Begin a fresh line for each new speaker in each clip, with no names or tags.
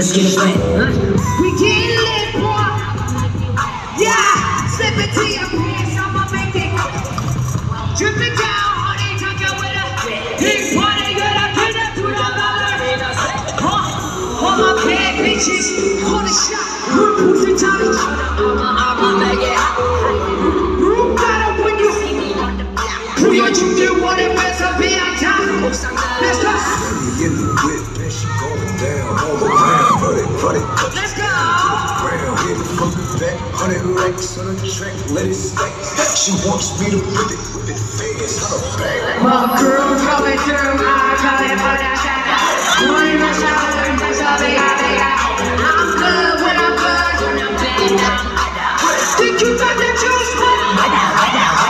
Let's get it
wet.
We get lit, boy. Yeah, slip it to your pants, I'ma make it. Drip it down, honey, with a big party, put it through the mother. Huh? All my bad bitches, the shot. Tommy.
Hundred racks on the track, let it stack. She wants me to whip it, whip it fast, on her back.
My crew coming through, I'm coming for that. One more shot, one more shot, big eye, big eye. I'm good when I'm good, when I'm bad, I'm Think you got the juice, man?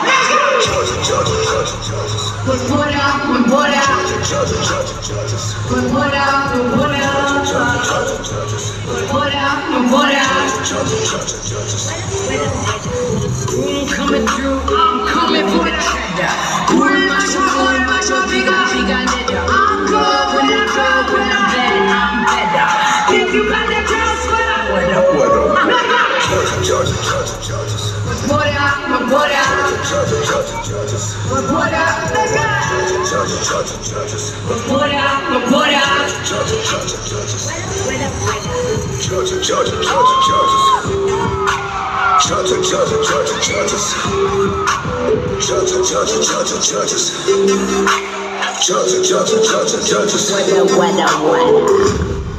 Let's go.
Georgia, Georgia, Georgia, Georgia,
We put out, we put out,
Georgia, Georgia, Georgia,
we put out, we
Georgia, Georgia, Georgia,
put out, let's go.
Georgia, Georgia, Georgia,
Put out, put out.
Georgia, Georgia, Georgia. Georgia, Georgia, Georgia, Georgia. Georgia, Georgia, Georgia, Georgia. Georgia, Georgia, Georgia, Georgia. Georgia, Georgia, Georgia, Georgia.
What up, what up, what up?